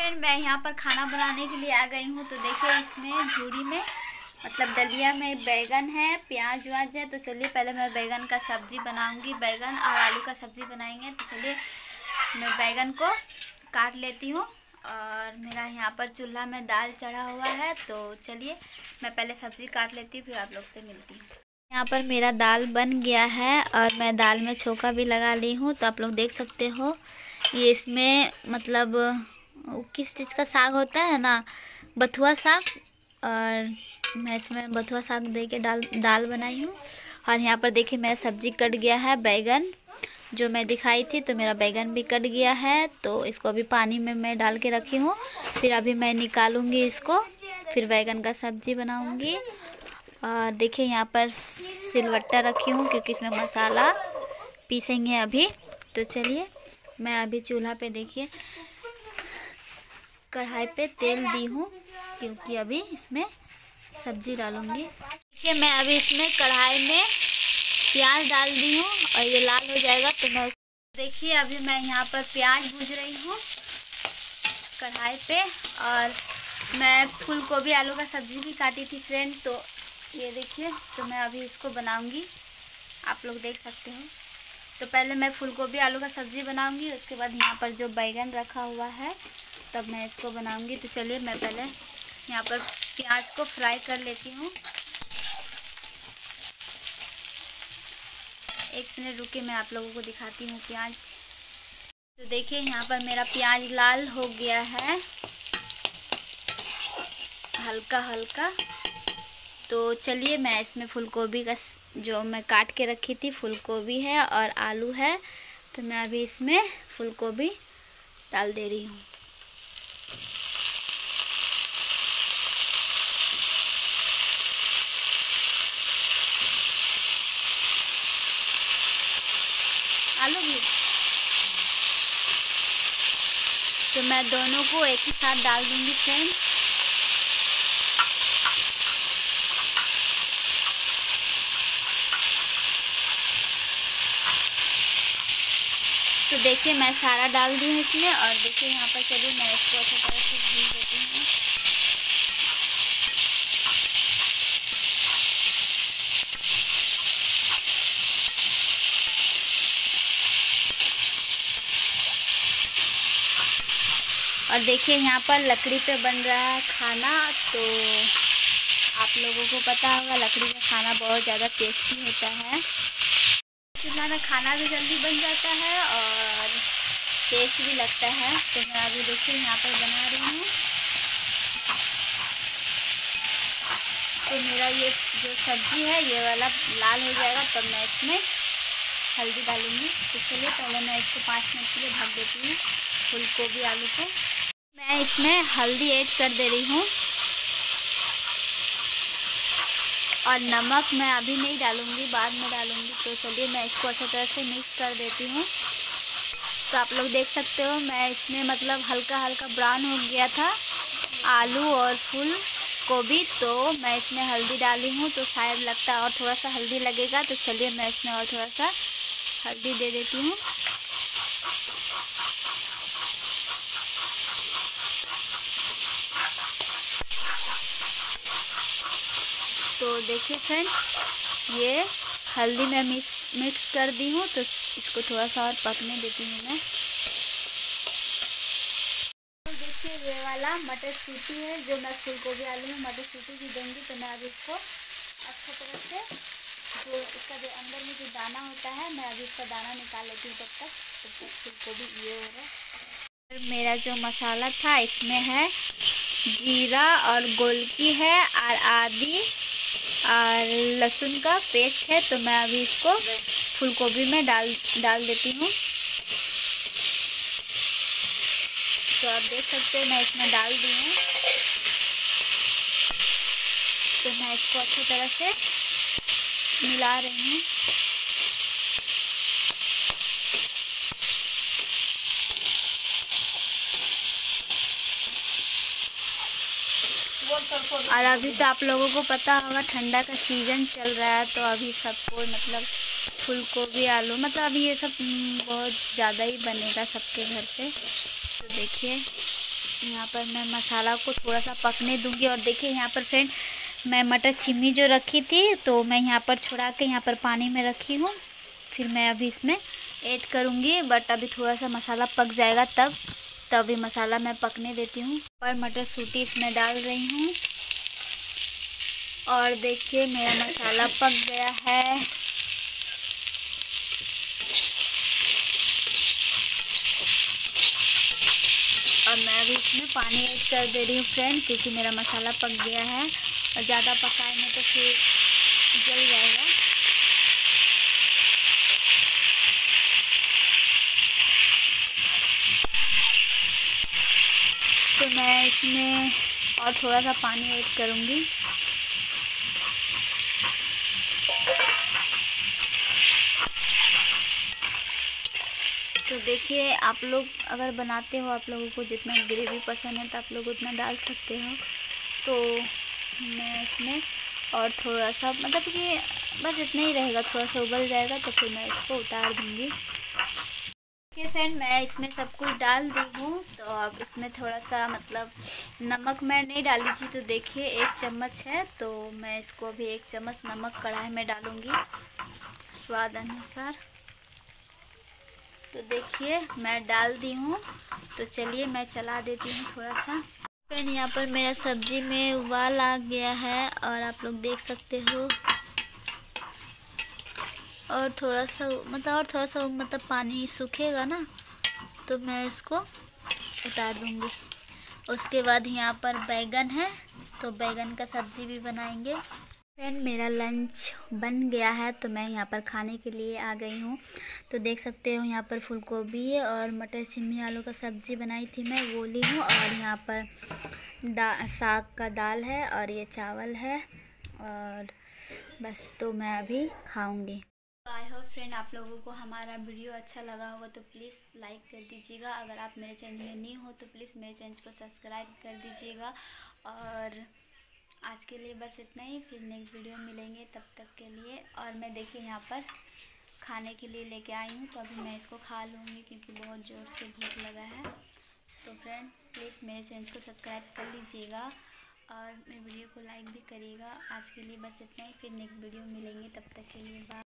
Friend मैं यहाँ पर खाना बनाने के लिए आ गई हूँ। तो देखिए इसमें झूड़ी में मतलब दलिया में बैगन है, प्याज व्याज है। तो चलिए पहले मैं बैगन का सब्ज़ी बनाऊँगी। बैगन और आलू का सब्ज़ी बनाएँगे। तो चलिए मैं बैगन को काट लेती हूँ और मेरा यहाँ पर चूल्हा में दाल चढ़ा हुआ है। तो चलिए मैं पहले सब्ज़ी काट लेती हूँ, फिर आप लोग से मिलती हूँ। यहाँ पर मेरा दाल बन गया है और मैं दाल में छोका भी लगा ली हूँ। तो आप लोग देख सकते हो, ये इसमें मतलब किस चीज़ का साग होता है ना, बथुआ साग। और मैं इसमें बथुआ साग दे के डाल, दाल बनाई हूँ। और यहाँ पर देखिए मेरा सब्ज़ी कट गया है बैगन। जो मैं दिखाई थी तो मेरा बैगन भी कट गया है तो इसको अभी पानी में मैं डाल के रखी हूँ। फिर अभी मैं निकालूँगी इसको, फिर बैगन का सब्ज़ी बनाऊँगी। और देखिए यहाँ पर सिलवट्टा रखी हूँ क्योंकि इसमें मसाला पीसेंगे अभी। तो चलिए, मैं अभी चूल्हा पे देखिए। कढ़ाई पे तेल दी हूँ, क्योंकि अभी इसमें सब्ज़ी डालूँगी। देखिए, मैं अभी इसमें कढ़ाई में प्याज डाल दी हूँ और ये लाल हो जाएगा तो मैं देखिए, अभी मैं यहाँ पर प्याज भूज रही हूँ कढ़ाई पे, और मैं फूल गोभी आलू का सब्ज़ी भी काटी थी फ्रेंड तो ये देखिए तो मैं अभी इसको बनाऊँगी। आप लोग देख सकते हो। तो पहले मैं फूल गोभी आलू का सब्ज़ी बनाऊँगी, उसके बाद यहाँ पर जो बैगन रखा हुआ है तब मैं इसको बनाऊँगी। तो चलिए मैं पहले यहाँ पर प्याज को फ्राई कर लेती हूँ। एक मिनट रुके मैं आप लोगों को दिखाती हूँ प्याज। तो देखिए, यहाँ पर मेरा प्याज लाल हो गया है। हल्का हल्का। तो चलिए, मैं इसमें फूलगोभी का जो मैं काट के रखी थी, फूलगोभी है और आलू है। तो मैं अभी इसमें फूलगोभी डाल दे रही हूँ। आलू भी। तो मैं दोनों को एक ही साथ डाल दूँगी फ्रेंड तो देखिए, मैं सारा डाल दी हूँ इसमें और देखिए, यहाँ पर चलिए मैं इसको अच्छी तरह से भून देती हूँ। और देखिए, यहाँ पर लकड़ी पे बन रहा है खाना तो आप लोगों को पता होगा, लकड़ी का खाना बहुत ज़्यादा टेस्टी होता है। चूल्हा में खाना भी जल्दी बन जाता है और टेस्ट भी लगता है। तो मैं अभी देखिए यहाँ पर बना रही हूँ। तो मेरा ये जो सब्ज़ी है, ये वाला लाल हो जाएगा, तब मैं इसमें हल्दी डालूँगी। तो चलिए, पहले मैं इसको पाँच मिनट के लिए ढक देती हूँ फूल गोभी आलू को। मैं इसमें हल्दी ऐड कर दे रही हूँ। और नमक मैं अभी नहीं डालूँगी, बाद में डालूँगी तो चलिए मैं इसको अच्छी तरह से मिक्स कर देती हूँ। तो आप लोग देख सकते हो, मैं इसमें मतलब हल्का हल्का ब्राउन हो गया था, आलू और फूल गोभी तो मैं इसमें हल्दी डाली हूँ तो शायद लगता है और थोड़ा सा हल्दी लगेगा तो चलिए मैं इसमें और थोड़ा सा हल्दी दे देती हूँ। तो देखिए फ्रेंड ये हल्दी मैं मिक्स मिक्स कर दी हूँ तो इसको थोड़ा सा और पकने देती हूँ मैं। तो देखिए ये वाला मटर सूटी है, जो मैं फूल गोभी आलू में मटर सूटी भी दूँगी तो मैं अब इसको अच्छी तरह से जो इसका जो अंदर में जो दाना होता है, मैं अभी इसका दाना निकाल लेती हूँ तब तक तब तक फूल गोभी ये हो रहा है। मेरा जो मसाला था, इसमें है जीरा और गोलकी है, और आदि और लहसुन का पेस्ट है तो मैं अभी इसको फूल गोभी में डाल डाल देती हूँ। तो आप देख सकते हैं, मैं इसमें डाल दी हूँ। तो मैं इसको अच्छी तरह से मिला रही हूँ। और अभी तो आप लोगों को पता होगा ठंडा का सीज़न चल रहा है तो अभी सबको मतलब फूल गोभी आलू मतलब अभी ये सब बहुत ज़्यादा ही बनेगा सबके घर पे। तो देखिए, यहाँ पर मैं मसाला को थोड़ा सा पकने दूँगी और देखिए यहाँ पर फ्रेंड मैं मटर छिमी जो रखी थी तो मैं यहाँ पर छुड़ा के यहाँ पर पानी में रखी हूँ। फिर मैं अभी इसमें ऐड करूँगी बट अभी थोड़ा सा मसाला पक जाएगा तब। तभी मसाला मैं पकने देती हूँ। और मटर सूटी इसमें डाल रही हूँ। और देखिए मेरा मसाला पक गया है। और मैं अभी इसमें पानी ऐड कर दे रही हूँ फ्रेंड, क्योंकि मेरा मसाला पक गया है। और ज़्यादा पकाएँगे तो फिर जल जाएगा। तो मैं इसमें और थोड़ा सा पानी ऐड करूँगी। तो देखिए, आप लोग अगर बनाते हो, आप लोगों को जितना ग्रेवी पसंद है तो आप लोग उतना डाल सकते हो। तो मैं इसमें और थोड़ा सा मतलब कि बस इतना ही रहेगा, थोड़ा सा उबल जाएगा तो फिर मैं इसको उतार दूँगी। देखिए फ्रेंड, मैं इसमें सब कुछ डाल दी हूँ। तो अब इसमें थोड़ा सा मतलब नमक मैं नहीं डाली थी तो देखिए, एक चम्मच है तो मैं इसको अभी एक चम्मच नमक कढ़ाई में डालूँगी स्वाद अनुसार। तो देखिए, मैं डाल दी हूँ। तो चलिए, मैं चला देती हूँ थोड़ा सा। फ्रेंड, यहाँ पर मेरा सब्ज़ी में उबाल आ गया है, और आप लोग देख सकते हो। और थोड़ा सा मतलब और थोड़ा सा मतलब पानी सूखेगा ना तो मैं इसको उतार दूँगी। उसके बाद यहाँ पर बैगन है तो बैगन का सब्ज़ी भी बनाएँगे। फ्रेंड मेरा लंच बन गया है तो मैं यहाँ पर खाने के लिए आ गई हूँ। तो देख सकते हो यहाँ पर फूल गोभी और मटर छिमी आलू का सब्ज़ी बनाई थी मैं, वो ली हूँ। और यहाँ पर दा, साग का दाल है और ये चावल है। और बस तो मैं अभी खाऊँगी। आई होप फ्रेंड, आप लोगों को हमारा वीडियो अच्छा लगा होगा तो प्लीज़ लाइक कर दीजिएगा। अगर आप मेरे चैनल में नहीं हो तो प्लीज़ मेरे चैनल को सब्सक्राइब कर दीजिएगा। और आज के लिए बस इतना ही। फिर नेक्स्ट वीडियो मिलेंगे। तब तक के लिए और मैं देखिए यहाँ पर खाने के लिए लेके आई हूँ तो अभी मैं इसको खा लूँगी क्योंकि बहुत ज़ोर से भूख लगा है। तो फ्रेंड, प्लीज़ मेरे चैनल को सब्सक्राइब कर लीजिएगा और मेरे वीडियो को लाइक भी करिएगा। आज के लिए बस इतना ही। फिर नेक्स्ट वीडियो मिलेंगे। तब तक के लिए बाय।